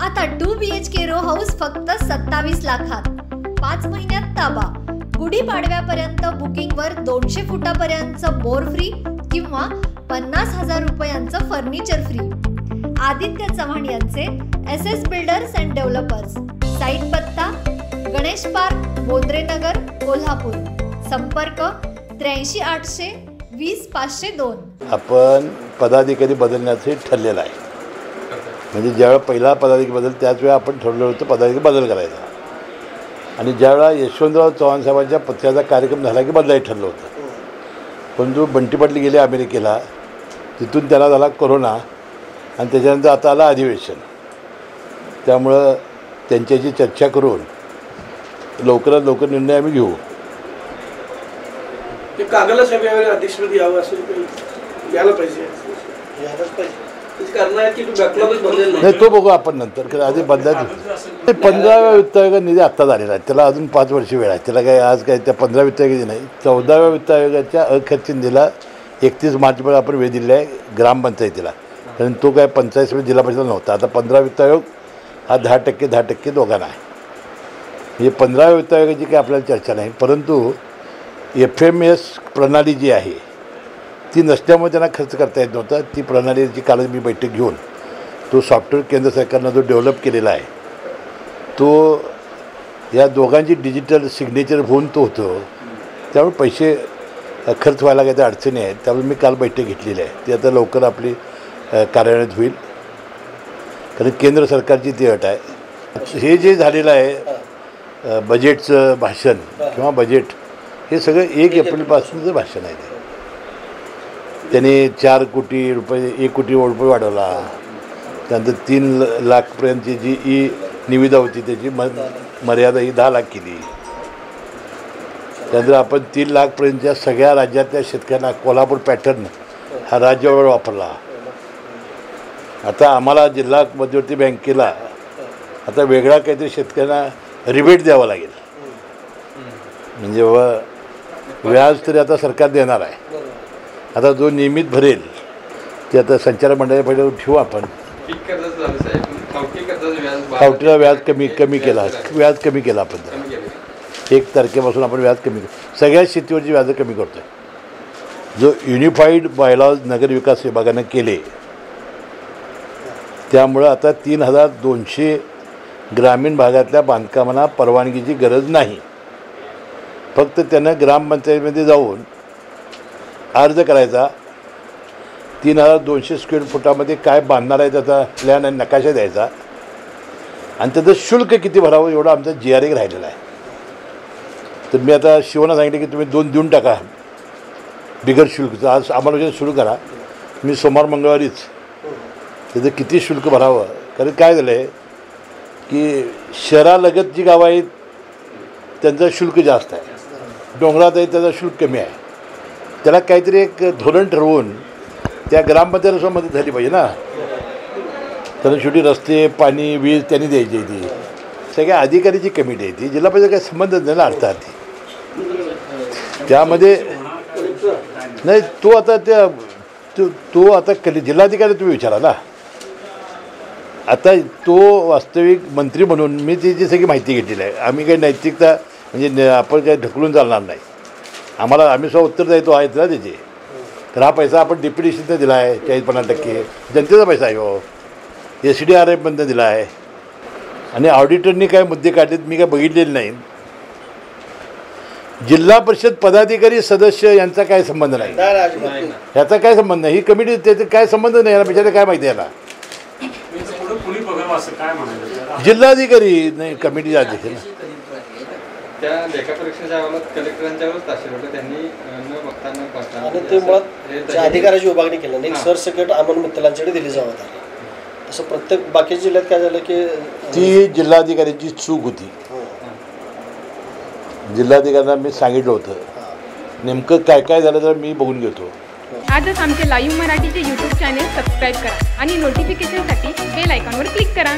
आता two B H K row house फक्त सत्तावीस लाखात. पाच महिन्यात ताबा. गुढीपाडव्यापर्यंत बुकिंगवर दोनशे फुटापर्यंतचं बोर फ्री किंवा पन्नास हजार रुपयांचं फर्निचर फ्री आदित्य चव्हाण यांचे S S builders and developers site पत्ता गणेश पार्क बोंद्रे नगर कोल्हापूर. संपर्क त्र्याऐंशी आठशे वीस पाचशे दोन. आपण पदाधिकारी बदलण्याचे ठरलेलं आहे. म्हणजे ज्यावेळा पहिला पदाधिकारी बदल त्याच वेळा आपण ठरवलं होतं पदाधिकारी बदल करायचा. आणि ज्यावेळा यशवंतराव चव्हाण साहेबांच्या पत्त्याचा कार्यक्रम झाला की बदलायचं ठरलं होतं. परंतु बंटी पाटील गेले अमेरिकेला तिथून त्याला झाला कोरोना आणि त्याच्यानंतर आता आलं अधिवेशन. त्यामुळं त्यांच्याशी चर्चा करून लवकरात लवकर निर्णय आम्ही घेऊ. ते कागदला सगळ्या अध्यक्षपदी यावं असं यायला पाहिजे. यायलाच पाहिजे. नाही तो बघू आपण नंतर कारण आधी बदलायचं ते पंधराव्या वित्त आयोगात निधी आत्ता झालेला आहे. त्याला अजून पाच वर्ष वेळ आहे. त्याला काय आज काय त्या पंधरा वित्त आयोगाची नाही. चौदाव्या वित्त आयोगाच्या अखर्च निधीला एकतीस मार्चपर्यंत आपण वेळ दिलेला आहे ग्रामपंचायतीला. कारण तो काय पंचायत समिती जिल्हा परिषद नव्हता. आता पंधरा वित्त आयोग हा दहा टक्के दहा टक्के दोघांना आहे. म्हणजे पंधराव्या वित्त आयोगाची काही आपल्याला चर्चा नाही. परंतु एफ एम एस प्रणाली जी आहे ती नसल्यामुळे त्यांना खर्च करता येत नव्हता. ती प्रणालीची कालच मी बैठक घेऊन तो सॉफ्टवेअर केंद्र सरकारनं जो डेव्हलप केलेला आहे तो या दोघांची डिजिटल सिग्नेचर होऊन तो होतो. त्यामुळे पैसे खर्च व्हायला काही अडचणी आहेत. त्यामुळे मी काल बैठक घेतलेली आहे. ती आता लवकर आपली अ, कार्यान्वित होईल. कारण केंद्र सरकारची ती अट आहे. हे जे झालेलं आहे बजेटचं भाषण किंवा बजेट हे सगळं एक एप्रिलपासूनचं भाषण आहे ते. त्यांनी चार कोटी रुपये एक कोटी रुपये वाढवला. त्यानंतर तीन लाखपर्यंतची जी ई निविदा होती त्याची म मर्यादा ही दहा लाख केली. त्यानंतर आपण तीन लाखपर्यंतच्या सगळ्या राज्यातल्या शेतकऱ्यांना कोल्हापूर पॅटर्न हा राज्यावर वापरला. आता आम्हाला जिल्हा मध्यवर्ती बँकेला आता वेगळा काहीतरी शेतकऱ्यांना रिबेट द्यावा लागेल. म्हणजे बाबा व्याज तरी आता सरकार देणार आहे. आता जो नियमित भरेल ते आता संचालक मंडळाच्या ठेवू आपण. खावटीला व्याज कमी कमी केला. व्याज कमी केला आपण एक तारखेपासून आपण व्याज कमी सगळ्या शेतीवरची व्याज कमी करतो आहे जो युनिफाईड बायलॉज नगरविकास विभागानं केले त्यामुळं आता तीन हजार दोनशे ग्रामीण भागातल्या बांधकामांना परवानगीची गरज नाही. फक्त त्यानं ग्रामपंचायतीमध्ये जाऊन अर्ज करायचा. तीन हजार दोनशे स्क्वेअर फुटामध्ये काय बांधणार आहे त्याचा प्लॅन आणि नकाशा द्यायचा. आणि त्याचं शुल्क किती भरावं एवढं आमचा जी आर एक राहिलेला आहे. तर मी आता शिवना सांगितलं की तुम्ही दोन देऊन टाका. बिगर शुल्कचं आज आम्हाला सुरू करा. मी सोमवार मंगळवारीच त्याचं किती शुल्क भरावं? कारण काय झालं आहे की शहरालगत जी गावं आहेत त्यांचं शुल्क जास्त आहे. डोंगरात आहे त्याचं शुल्क कमी आहे. त्याला काहीतरी एक धोरण ठरवून त्या ग्रामपंचायतीसुद्धा मदत झाली पाहिजे ना. त्यांना शेवटी रस्ते पाणी वीज त्यांनी द्यायची ती. सगळ्या अधिकाऱ्याची कमिटी आहे ती जिल्हा परिषद काही संबंध नाही ना अर्थात त्यामध्ये नाही तो आता त्या तो तो आता कली जिल्हाधिकारी तुम्ही विचारा ना. आता तो वास्तविक मंत्री म्हणून मी त्याची सगळी माहिती घेतलेली आहे. आम्ही काही नैतिकता म्हणजे न- आपण काही ढकलून चालणार नाही. आम्हाला आम्ही सुद्धा उत्तरदायित्व आहेत ना त्याचे. तर हा पैसा आपण डिप्युटेशनचा दिला आहे चाळीस पन्नास टक्के. जनतेचा पैसा आहे हो. एस डी आर एफमधनं दिला आहे आणि ऑडिटरनी काय मुद्दे काढलेत मी काय बघितलेले नाही. जिल्हा परिषद पदाधिकारी सदस्य यांचा काय संबंध नाही. ह्याचा काय संबंध नाही. ही कमिटी त्याचे काय संबंध नाही याला बिचारे काय माहिती याला? जिल्हाधिकारी नाही कमिटी अध्यक्ष ना. त्या लेखापरीक्षेच्या अहवालात कलेक्टरांच्यावरच ताशेर होते. त्यांनी न बघता न पाहता आणि ते मुळात हे अधिकाराची विभागणी केली नाही हां. सरसकट अमोल मित्तलांच्याकडे दिली जावं आता असं प्रत्येक बाकीच्या जिल्ह्यात काय झालं की ती जिल्हाधिकाऱ्यांची चूक होती. जिल्हाधिकाऱ्यांना मी सांगितलं होतं. नेमकं काय काय झालं तर मी बघून घेतो. आजच आमचे लाईव्ह मराठीचे यूट्यूब चॅनेल सबस्क्राईब करा आणि नोटिफिकेशनसाठी बेल आयकॉनवर क्लिक करा.